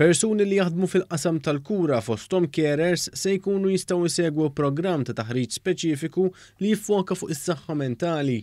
Persuni li jaħdmu fil-qasam tal-kura fosthom carers se jkunu jistgħu jsegwu programm ta' taħriġ speċifiku li jiffoka fuq is-saħħa mentali.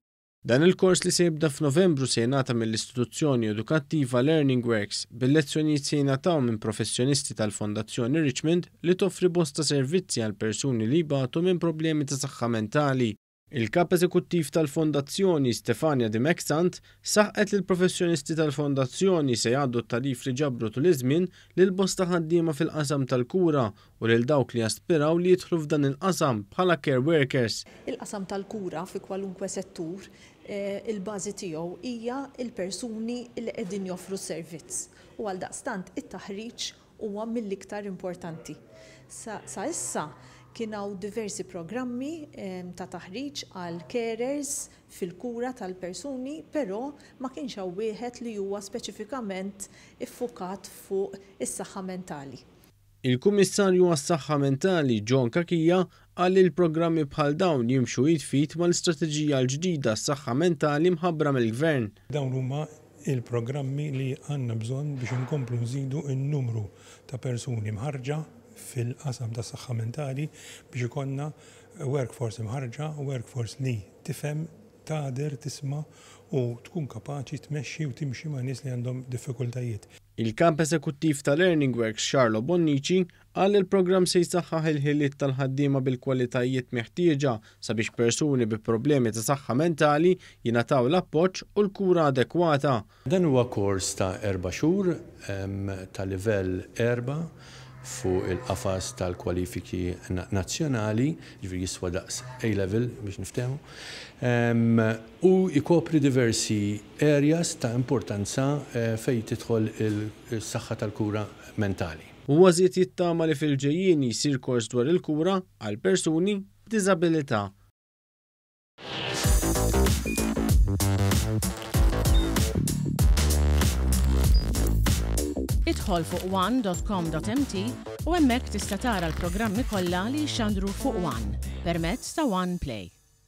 Dan il-kors li se jibda f'Novembru se jingħata mill-istituzzjoni edukattiva Learning Works, bil-lezzjonijiet se jingħataw minn professjonisti tal-Fondazzjoni Richmond li toffri bosta servizzi għal persuni li jbatu minn problemi ta' saħħa mentali. Il-Kap Eżekuttiv tal-Fondazzjoni, Stefania De Mexant, saħqet li l-professjonisti tal-Fondazzjoni se jgħaddu t-tagħrif li ġabru tul iż-żmien lil bosta ħaddiema fil-qasam tal-kura u lil dawk li jaspiraw li jidħlu f'dan il-qasam bħala care workers. Il-qasam tal-kura fi kwalunkwe settur, il-bażi tiegħu hija l-persuni li qegħdin joffru s-servizz u għaldaqstant it-taħriġ huwa mill-iktar importanti. Sa issa kien hawn diversi programmi ta' taħriġ għal carers fil-kura tal-persuni però ma kienx hawn wieħed li huwa speċifikament iffukat fuq is-saħħa mentali. Il-Kummissarju għas-Saħħa Mentali John Cachia qal li l-programmi bħal dawn jimxu id f'id mal-istrateġija l-ġdida għas-saħħa mentali mħabbra mill-Gvern. Dawn huma l-programmi li għandna bżonn biex inkomplu nżidu n-numru ta' persuni mħarrġa fil-qasam tas-saħħa mentali biex ikollna workforce imħarrġa, workforce li tifhem, tagħder, tisma' u tkun kapaċi tmexxi u timxi ma' nies li għandhom diffikultajiet. Il-Kap Eżekuttiv ta' Learning Works Charlo Bonnici qal li l-programm se jsaħħaħ il-ħiliet tal-ħaddiema bil-kwalitajiet meħtieġa sabiex persuni bi problemi ta' saħħa mentali jingħataw l-appoġġ u l-kura adekwata. Dan huwa kors ta' erba' xhur ta' Livell Erba' fuq il-qafas tal-kwalifiki nazzjonali, jiġifieri jiswa daqs A-Level biex niftehmu. u jkopri diversi areas ta' importanza fejn tidħol is-saħħa tal-kura mentali. Huwa żied jittama li fil-ġejjieni jsir kors dwar il-kura għal persuni b'diżabilità. Idħol fuq one dot com dot mt u hemmhekk tista' tara l-programmi kollha li jixxandru fuq one permezz ta' one play.